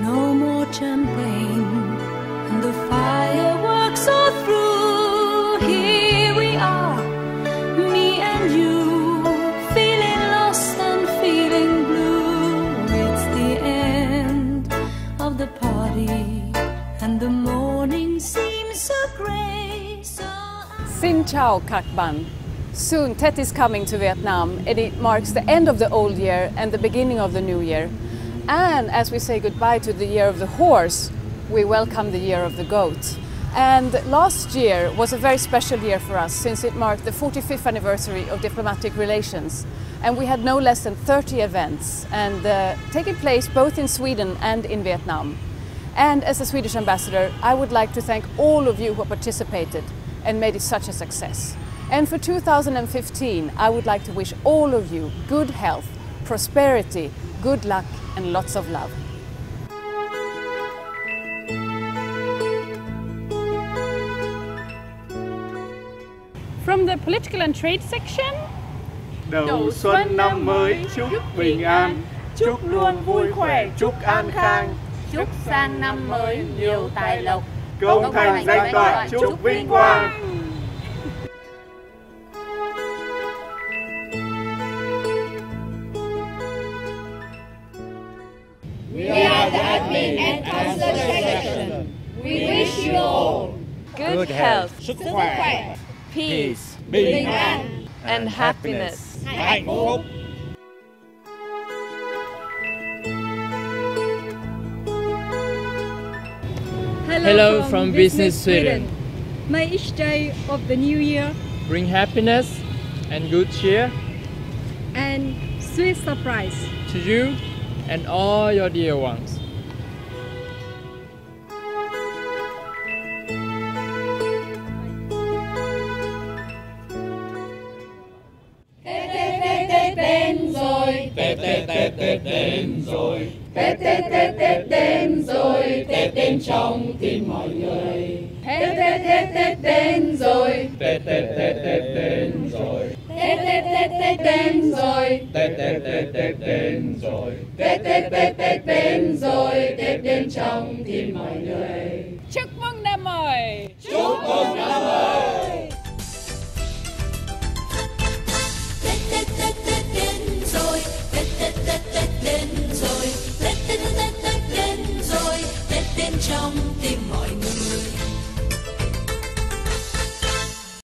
No more champagne, and the fireworks are through. Here we are, me and you, feeling lost and feeling blue. It's the end of the party, and the morning seems so grey. So Xin chào các bạn. Soon Tet is coming to Vietnam and it marks the end of the old year and the beginning of the new year. And as we say goodbye to the year of the horse, we welcome the year of the goat. And last year was a very special year for us since it marked the 45th anniversary of diplomatic relations. And we had no less than 30 events and uh, taking place both in Sweden and in Vietnam. And as a Swedish ambassador, I would like to thank all of you who participated and made it such a success. And for 2015, I would like to wish all of you good health, prosperity, good luck, and lots of love. From the political and trade section, Đầu xuân năm mới chúc bình an, chúc luôn vui khỏe, chúc an khang, Chúc sang năm mới nhiều tài lộc. công thành danh toại, chúc vinh quang. Good health, Sức khỏe, peace, bình an. and happiness. hạnh phúc. Hello from Business Sweden. May each day of the new year. Bring happiness and good cheer. And sweet surprise. to you and all your dear ones. Đến rồi, Tết Tết Tết Tết đến rồi, Tết Tết Tết Tết đến rồi, Tết đến trong tim mọi người. Tết Tết Tết Tết đến rồi, Tết Tết Tết tết tết đến rồi tết tết tết tết đến rồi tết tết tết tết đến rồi tết đến trong tim mọi người chúc mừng năm mới chúc mừng năm mới tết tết đến rồi tết tết đến rồi tết tết đến rồi tết đến trong tim mọi người